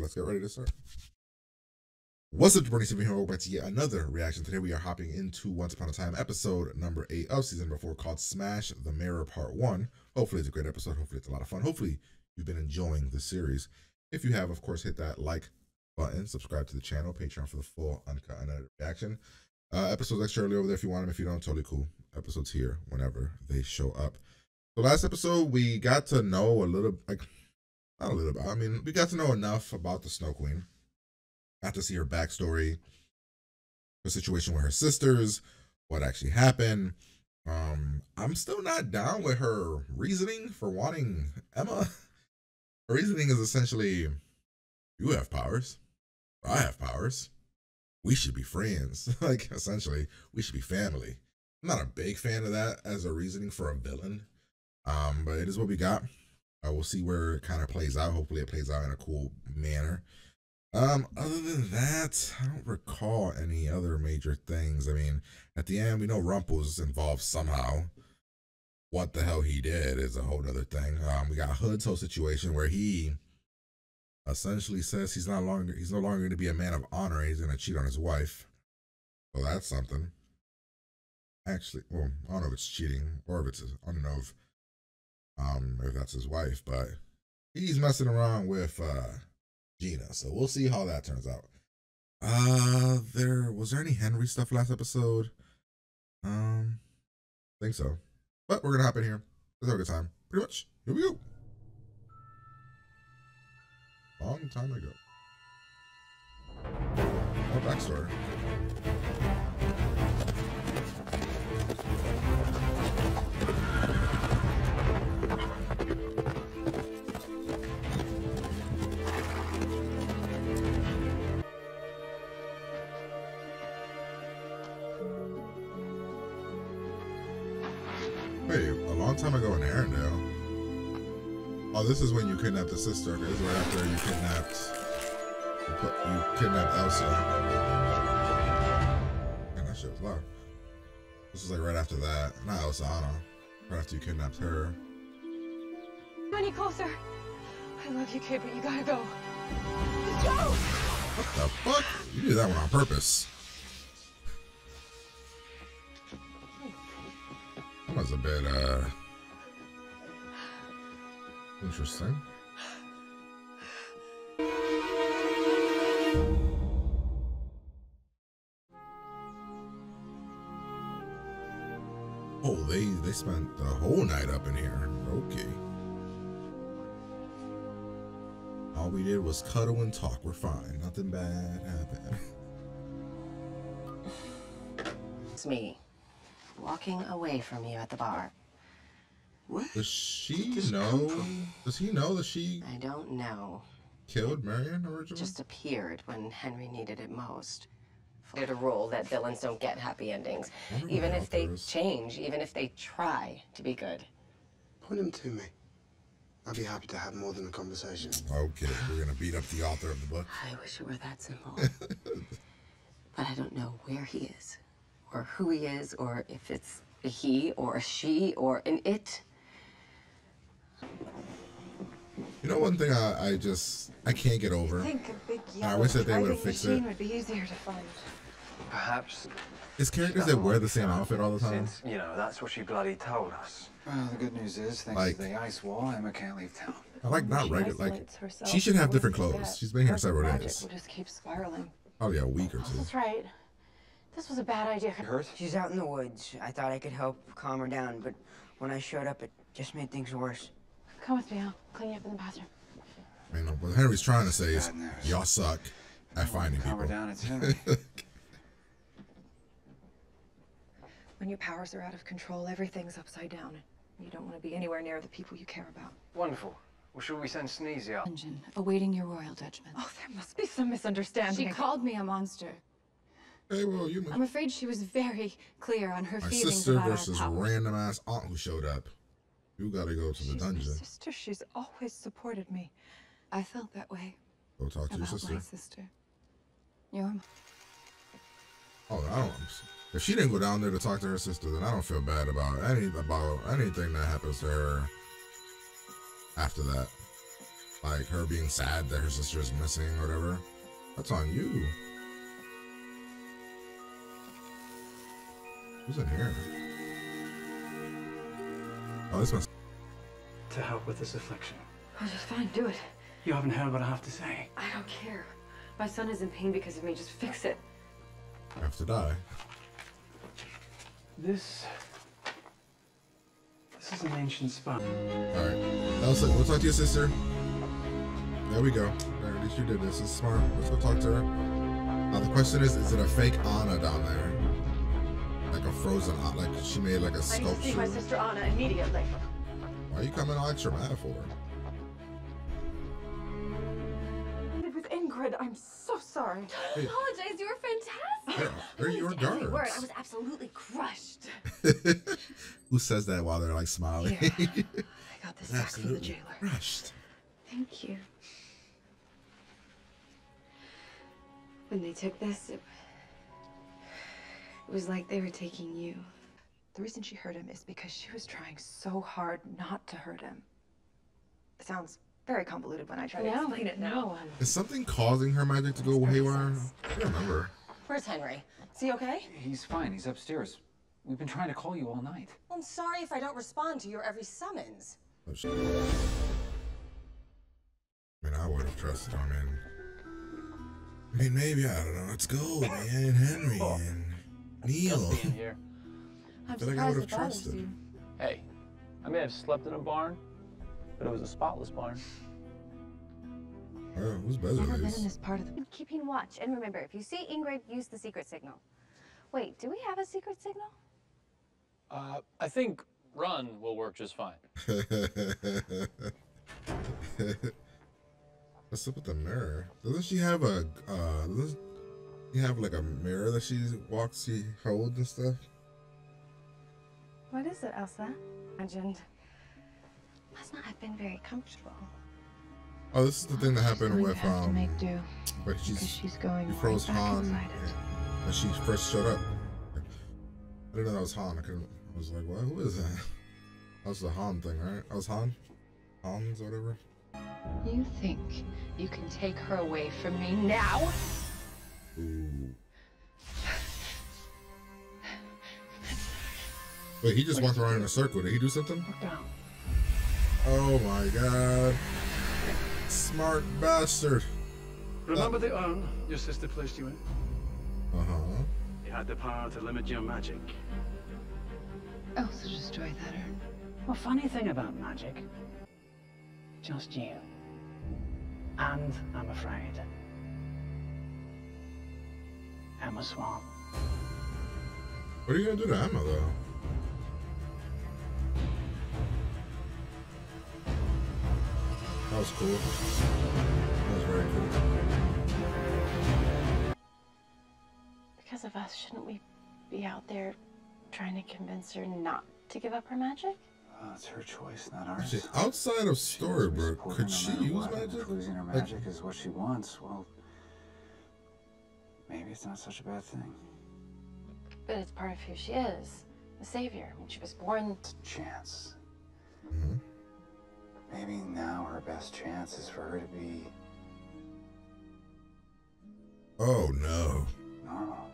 Let's get ready to start. What's up, Bernie Super here. Welcome back to yet another reaction. Today we are hopping into Once Upon a Time episode number eight of season number four called Smash the Mirror Part One. Hopefully it's a great episode. Hopefully it's a lot of fun. Hopefully you've been enjoying the series. If you have, of course, hit that like button, subscribe to the channel, Patreon for the full uncut unedited reaction. Uh, episodes extra early over there if you want them. If you don't, totally cool. Episodes here whenever they show up. The last episode we got to know a little like not a little bit. I mean, we got to know enough about the Snow Queen got to see her backstory, her situation with her sisters, what actually happened. Um, I'm still not down with her reasoning for wanting Emma. Her reasoning is essentially, you have powers, I have powers. We should be friends. like essentially, we should be family. I'm not a big fan of that as a reasoning for a villain. Um, but it is what we got. Uh, we'll see where it kind of plays out. Hopefully, it plays out in a cool manner. Um, other than that, I don't recall any other major things. I mean, at the end, we know Rumple's involved somehow. What the hell he did is a whole other thing. Um, we got Hood's whole situation where he essentially says he's not longer he's no longer going to be a man of honor. He's going to cheat on his wife. Well, that's something. Actually, well, I don't know if it's cheating or if it's I don't know if um if that's his wife, but he's messing around with uh Gina. So we'll see how that turns out. Uh there was there any Henry stuff last episode? Um I think so. But we're gonna hop in here. Let's have a good time. Pretty much. Here we go. Long time ago. Oh, backstory. Wait, a long time ago in Arendelle. Oh, this is when you kidnapped the sister. This is right after you kidnapped. You, kidnapped Elsa. And that shit was loud. This is like right after that. Not Elsa, Anna. Right after you kidnapped her. Any closer. I love you, kid, but you gotta go. Just go! What the fuck? You did that one on purpose. A bit, uh... Interesting. Oh, they they spent the whole night up in here. Okay. All we did was cuddle and talk. We're fine. Nothing bad happened. It's me, walking away from you at the bar. What? Does she Did know? Does he know that she I don't know. killed Marian originally? Just appeared when Henry needed it most. Did a rule that villains don't get happy endings, even if they author is. change, even if they try to be good. Point him to me. I'd be happy to have more than a conversation. Okay, we're gonna beat up the author of the book. I wish it were that simple. but I don't know where he is, or who he is, or if it's a he or a she or an it. You know, one thing I, I just I can't get over. I think a big I wish that they driving would've fixed machine it. would be easier to find. Perhaps. It's characters that wear the same outfit all the time. Since, you know, that's what she bloody told us. Well, the good news is, thanks Like- to the ice wall, Emma can't leave town. I like not She regular. Like isolates herself she should have different clothes. She's been here several magic days. will just keep spiraling. Oh, Probably a week or two. That's right. This was a bad idea. You hurt? She's out in the woods. I thought I could help calm her down, but when I showed up, it just made things worse. Come with me. I'll clean you up in the bathroom. I mean, what Henry's trying to say is, y'all suck at finding Calm her people. down, it's Henry. When your powers are out of control, everything's upside down. You don't want to be anywhere near the people you care about. Wonderful. Well, shall we send Sneezy out? Engine, awaiting your royal judgment. Oh, there must be some misunderstanding. She called me a monster. Hey, well, you I'm afraid she was very clear on her my feelings sister about versus our random ass aunt who showed up. You gotta go to the She's dungeon. my sister. She's always supported me. I felt that way Go talk to your sister. my sister. Your mom. Um, oh, I don't. If she didn't go down there to talk to her sister, then I don't feel bad about any about anything that happens to her after that. Like her being sad that her sister is missing or whatever. That's on you. Who's in here? Oh, this must. To help with this affliction. Oh, just fine. Do it. You haven't heard what I have to say. I don't care. My son is in pain because of me. Just fix it. I have to die. This. This is an ancient spot. Alright. Elsa, we'll talk to your sister. There we go. There, at least you did this. It's smart. Let's go talk to her. Now the question is, is it a fake Anna down there? Like a frozen Anna, like she made like a I need to see my sister Anna immediately. Why are you coming all extra mad for? With Ingrid, I'm so sorry. Hey. apologize. You were fantastic. They're, they're your Every word. I was absolutely crushed. Who says that while they're like smiling? Here. I got this back for the Absolutely jailer. crushed. Thank you. When they took this, it, it was like they were taking you. The reason she hurt him is because she was trying so hard not to hurt him. It sounds very convoluted when I try to explain it now. Is something causing her magic to go haywire? I can't remember. Where's Henry? Is he okay? He's fine. He's upstairs. We've been trying to call you all night. Well, I'm sorry if I don't respond to your every summons. Oh, shit. I mean, I would have trusted him. I mean, I mean, maybe I don't know. Let's go, man. Oh. And Henry and Neal. being here. I feel like I would have trusted. Hey, I may have slept in a barn, but it was a spotless barn. Oh, who's better Never than been in this part of the. Keeping watch. And remember, if you see Ingrid, use the secret signal. Wait, do we have a secret signal? Uh, I think run will work just fine. What's up with the mirror? Doesn't she have a? uh Doesn't have like a mirror that she walks, she holds and stuff? What is it, Elsa? Imagined. Must not have been very comfortable. Oh, this is the thing that happened with have to um. make do. But she's she's going you froze back Han when she first showed up. I didn't know that was Han. I couldn't. I was like, what? Who is that? That was the Han thing, right? That was Han. Hans, whatever. You think you can take her away from me now? Ooh. Wait, he just walked around in a circle. Did he do something? Oh my god. Smart bastard. Remember the urn your sister placed you in? Uh huh. You had the power to limit your magic. Elsa destroyed that urn. Well, funny thing about magic, just you. And, I'm afraid, Emma Swan. What are you gonna do to Emma though? That was cool. That was very cool. Because of us, shouldn't we be out there trying to convince her not to give up her magic? Uh, it's her choice, not ours. Actually, outside of She needs to be Storybrooke, supported could she matter use magic? If losing her Like- magic is what she wants, well, maybe it's not such a bad thing. But it's part of who she is. The savior. When she was born, It's a chance. Mhm. Maybe now her best chance is for her to be Oh no. normal.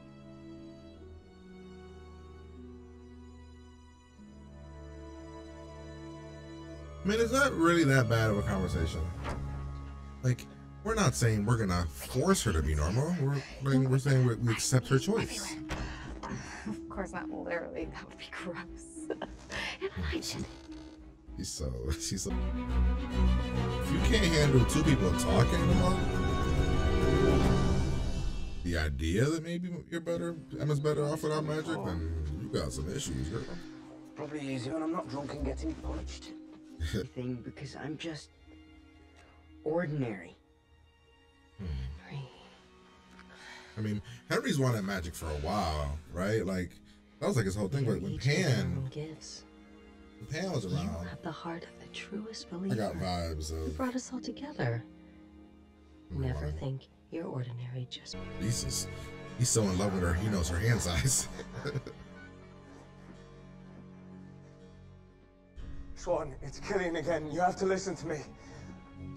I mean, is that really that bad of a conversation? Like, we're not saying we're gonna force her to be normal. We're like, we're saying we, we accept her choice. of course not literally, that would be gross. and I just She's so she's so. If you can't handle two people talking anymore, the idea that maybe you're better, Emma's better off without magic, then you got some issues, girl. Probably easier when I'm not drunk and getting punched. thing because I'm just ordinary. I mean, Henry's wanted magic for a while, right? Like that was like his whole thing. But when Pan, gifts. when Pan was You around, have the heart of the truest believer. I believer. got vibes You brought us all together. Never lying. think you're ordinary, just Jesus, he's so in love with her, he knows her hand size. Swan, it's Killian again. You have to listen to me.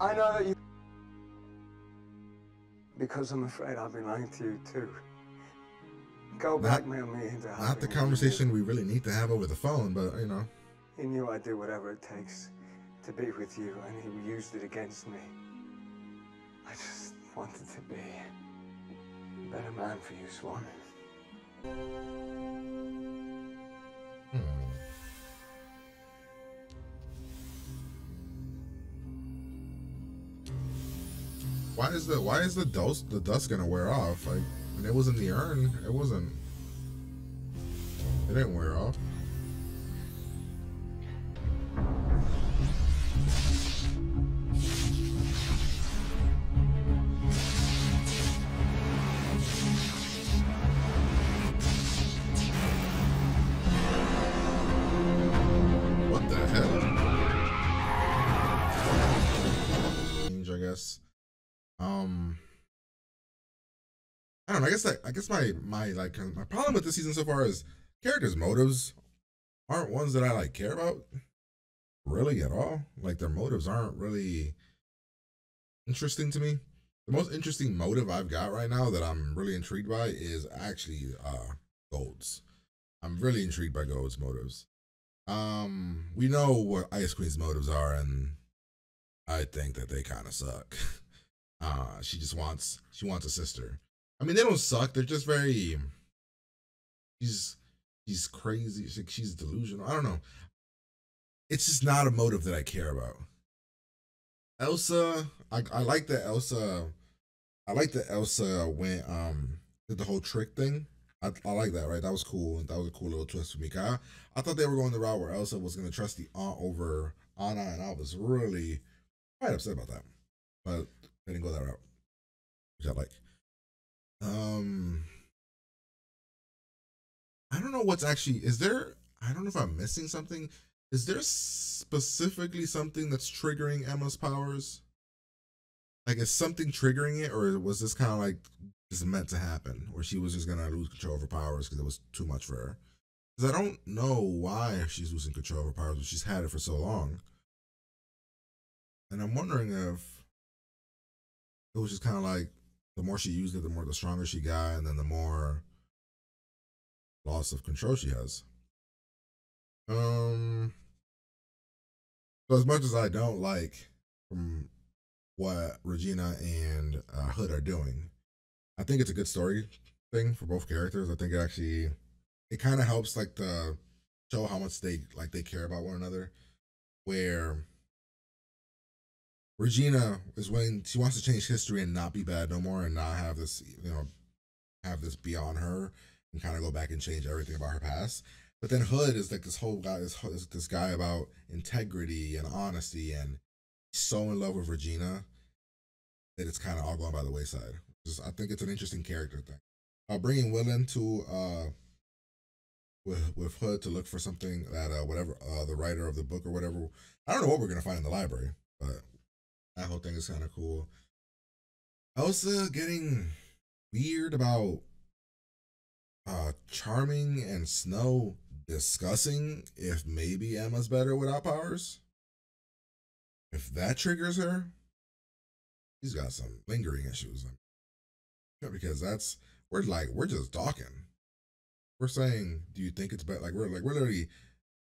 I know that you. Because I'm afraid I'll be lying to you too. Go Not- blackmail me into Not the conversation we really need to have over the phone, but you know. He knew I'd do whatever it takes to be with you, and he used it against me. I just wanted to be a better man for you, Swan. Why is the why is the dust the dust gonna wear off? Like when it was in the urn, it wasn't. It didn't wear off. I don't know. I guess that I guess my my like my problem with this season so far is characters' motives aren't ones that I like care about really at all. Like their motives aren't really interesting to me. The most interesting motive I've got right now that I'm really intrigued by is actually uh Gold's. I'm really intrigued by Gold's motives. Um, we know what Ice Queen's motives are, and I think that they kind of suck. Uh, she just wants she wants a sister. I mean, they don't suck. They're just very. She's she's crazy. She, she's delusional. I don't know. It's just not a motive that I care about. Elsa, I I like that Elsa. I like that Elsa went um did the whole trick thing. I, I like that, right? That was cool. That was a cool little twist for me. I, I thought they were going the route where Elsa was gonna trust the aunt over Anna, and I was really quite upset about that. But they didn't go that route, which I like. Um, I don't know what's actually is there. I don't know if I'm missing something. Is there specifically something that's triggering Emma's powers? Like, is something triggering it, or was this kind of like just meant to happen, where she was just gonna lose control of her powers because it was too much for her? Because I don't know why she's losing control of her powers, but she's had it for so long. And I'm wondering if it was just kind of like the more she used it, the more the stronger she got, and then the more loss of control she has. Um. So as much as I don't like from what Regina and uh, Hood are doing, I think it's a good story thing for both characters. I think it actually it kind of helps like the show how much they like they care about one another. Where Regina is when she wants to change history and not be bad no more and not have this, you know, have this be on her and kind of go back and change everything about her past. But then Hood is like this whole guy, this, this guy about integrity and honesty, and so in love with Regina that it's kind of all going by the wayside. Just, I think it's an interesting character thing. Uh, bringing Willen to uh, with with Hood to look for something that uh, whatever uh, the writer of the book or whatever. I don't know what we're gonna find in the library, but that whole thing is kind of cool. Elsa getting weird about uh Charming and Snow discussing if maybe Emma's better without powers. If that triggers her, she's got some lingering issues. Because that's we're like we're just talking. We're saying, do you think it's better? Like we're like we're literally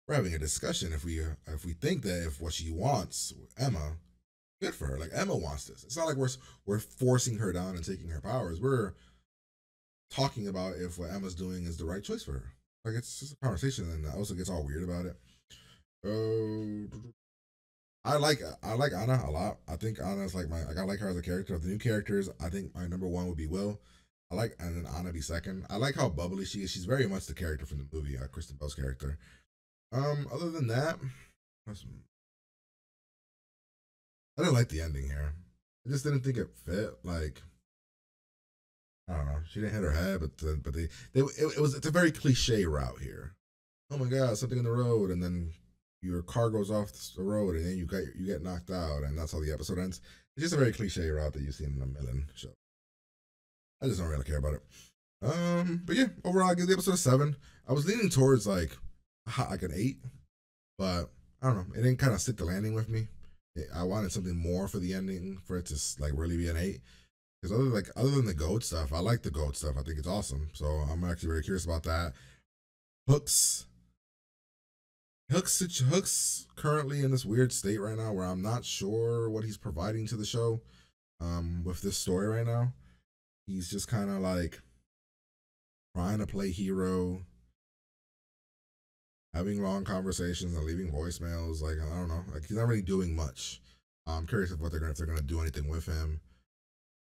we're having a discussion if we if we think that if what she wants Emma good for her. Like Emma wants this. It's not like we're we're forcing her down and taking her powers. We're talking about if what Emma's doing is the right choice for her. Like it's just a conversation, and Elsa gets all weird about it. Uh, I like I like Anna a lot. I think Anna's like my like I like her as a character. Of the new characters, I think my number one would be Will. I like and then Anna be second. I like how bubbly she is. She's very much the character from the movie, uh, Kristen Bell's character. Um, other than that, I didn't like the ending here. I just didn't think it fit. Like, I don't know. She didn't hit her head, but the, but they they it, it was it's a very cliche route here. Oh my god, something in the road, and then your car goes off the road, and then you get you get knocked out, and that's how the episode ends. It's just a very cliche route that you see in a million show. I just don't really care about it. Um, but yeah, overall, I give the episode a seven. I was leaning towards like like an eight, but I don't know. It didn't kind of stick the landing with me. I wanted something more for the ending for it to like really be an eight. Because other like other than the Gold stuff, I like the Gold stuff. I think it's awesome. So I'm actually very curious about that. Hooks. Hooks Hooks currently in this weird state right now where I'm not sure what he's providing to the show. Um, with this story right now, he's just kind of like trying to play hero, having long conversations and leaving voicemails. Like I don't know, like he's not really doing much. I'm curious of what they're gonna if they're gonna do anything with him.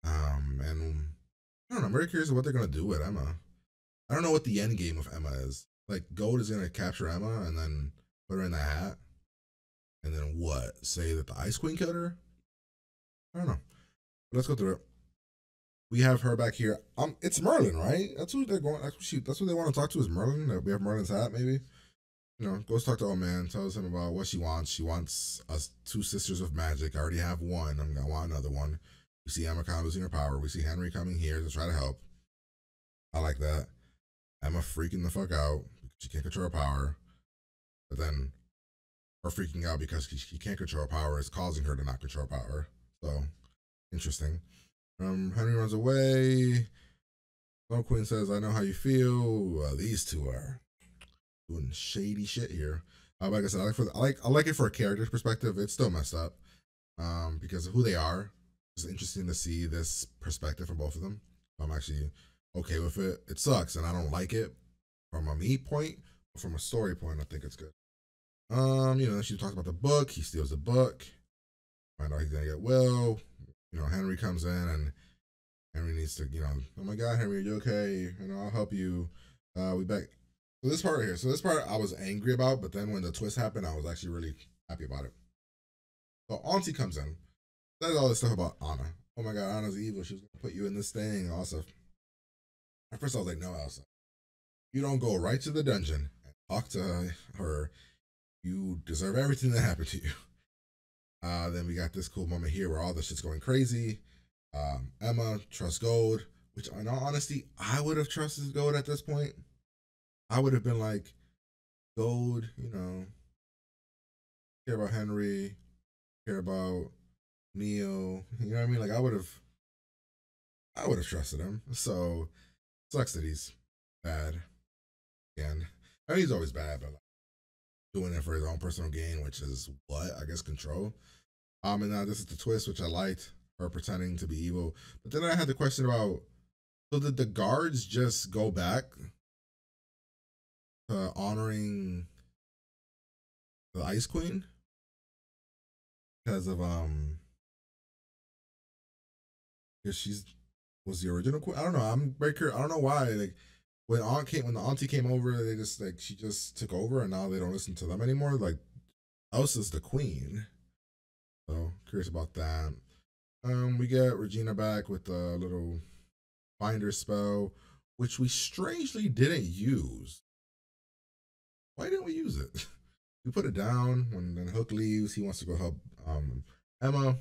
Um, and I don't know. I'm very curious of what they're gonna do with Emma. I don't know what the end game of Emma is. Like Gold is gonna capture Emma and then put her in the hat, and then what? Say that the Ice Queen killed her. I don't know. Let's go through it. We have her back here. Um, it's Merlin, right? That's who they're going. That's what she. That's what they want to talk to is Merlin. We have Merlin's hat, maybe. Know, goes talk to old man. Tells him about what she wants. She wants us two sisters of magic. I already have one. I'm gonna want another one. We see of losing her power. We see Henry coming here to try to help. I like that. Emma freaking the fuck out because she can't control her power. But then her freaking out because she, she can't control her power is causing her to not control power. So interesting. Um, Henry runs away. Snow Queen says, "I know how you feel." Uh, these two are doing shady shit here. Uh, like I said, I like for I like I like it for a character's perspective. It's still messed up, um, because of who they are. It's interesting to see this perspective from both of them. I'm actually okay with it. It sucks, and I don't like it from a me point, but from a story point, I think it's good. Um, you know, she talks about the book. He steals the book. Find out he's gonna get well. You know, Henry comes in and Henry needs to, you know, oh my God, Henry, you okay? You know, I'll help you. Uh, we back. So this part here. So this part I was angry about, but then when the twist happened, I was actually really happy about it. So Auntie comes in, says all this stuff about Anna. Oh my God, Anna's evil. She was gonna put you in this thing. Also, at first I was like, no, Elsa, you don't go right to the dungeon and talk to her. You deserve everything that happened to you. Uh, then we got this cool moment here where all the shit's going crazy. Um, Emma trusts Gold, which in all honesty, I would have trusted Gold at this point. I would have been like, Gold, you know, care about Henry, care about Neal. You know what I mean? Like I would have, I would have trusted him. So sucks that he's bad again. I mean, he's always bad, but like, doing it for his own personal gain, which is what I guess control. Um, and now this is the twist, which I liked her pretending to be evil. But then I had the question about so did the guards just go back to honoring the Ice Queen because of um because she's was the original queen. I don't know. I'm very curious. I don't know why. Like when aunt came when the auntie came over, they just like she just took over and now they don't listen to them anymore. Like Elsa's the queen. So curious about that. Um, we get Regina back with a little finder spell, which we strangely didn't use. Why didn't we use it? We put it down when then Hook leaves. He wants to go help um Emma.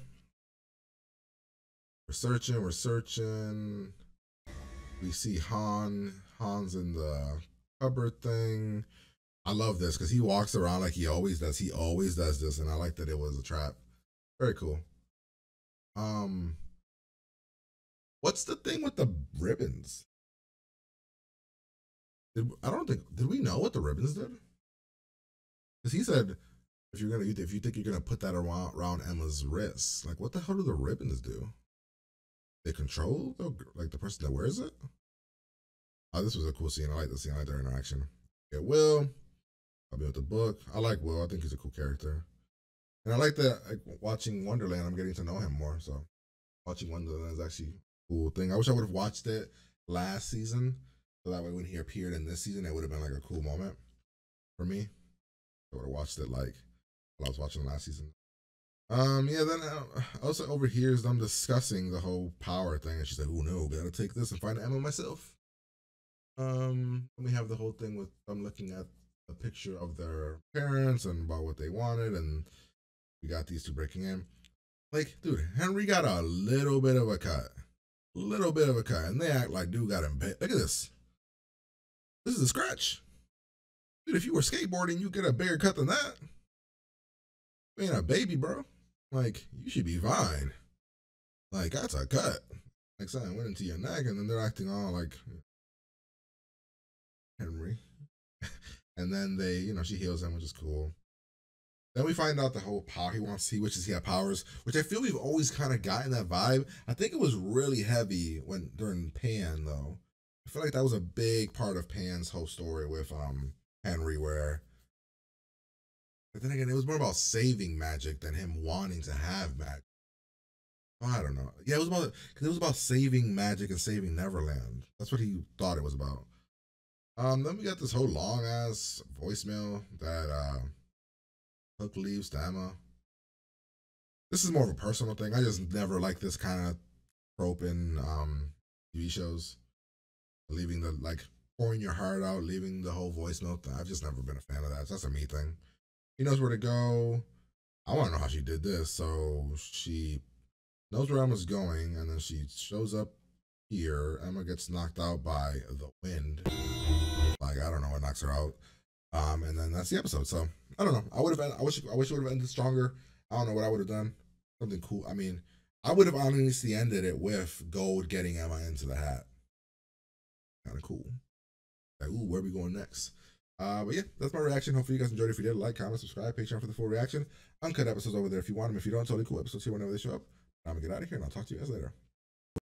We're searching, we're searching. We see Han. Han's in the cupboard thing. I love this because he walks around like he always does. He always does this, and I like that it was a trap. Very cool. Um, what's the thing with the ribbons? Did, I don't think did we know what the ribbons did? Because he said if you're gonna if you think you're gonna put that around around Emma's wrist, like what the hell do the ribbons do? They control the like the person that wears it. Oh, this was a cool scene. I like the scene. I like their interaction. Yeah, Will. I'll be with the book. I like Will. I think he's a cool character. And I like that like, watching Wonderland, I'm getting to know him more. So watching Wonderland is actually a cool thing. I wish I would have watched it last season. So that way when he appeared in this season, it would have been like a cool moment for me. I would have watched it like while I was watching last season. Um, yeah, then uh, Elsa overhears them discussing the whole power thing, and she's like, "Oh no, gotta take this and find Emma myself." Um, we have the whole thing with them looking at a picture of their parents and about what they wanted, and we got these two breaking in. Like, dude, Henry got a little bit of a cut, little bit of a cut, and they act like dude got him. Look at this. This is a scratch. Dude, if you were skateboarding, you get a bigger cut than that. You ain't a baby, bro. Like, you should be fine. Like, that's a cut. Like, something went into your neck, and then they're acting all like Henry. and then they, you know, she heals him, which is cool. Then we find out the whole power he wants. to see, which is he had powers, which I feel we've always kind of gotten that vibe. I think it was really heavy when during Pan though. I feel like that was a big part of Pan's whole story with um Henry, where. But then again, it was more about saving magic than him wanting to have magic. I don't know. Yeah, it was about because it was about saving magic and saving Neverland. That's what he thought it was about. Um, then we got this whole long ass voicemail that uh Hook leaves to Emma. This is more of a personal thing. I just never like this kind of trope in um TV shows. Leaving the like pouring your heart out, leaving the whole voicemail. Thing. I've just never been a fan of that. So that's a me thing. He knows where to go. I want to know how she did this. So she knows where Emma's going, and then she shows up here. Emma gets knocked out by the wind. Like I don't know what knocks her out. Um, and then that's the episode. So I don't know. I would have. I wish. I wish it would have ended stronger. I don't know what I would have done. Something cool. I mean, I would have honestly ended it with Gold getting Emma into the hat. Kind of cool. Like, ooh, where are we going next? Uh, but yeah, that's my reaction. Hopefully you guys enjoyed it. If you did, like, comment, subscribe, Patreon for the full reaction. Uncut episodes over there if you want them. If you don't, totally cool episodes here whenever they show up. I'm gonna get out of here and I'll talk to you guys later.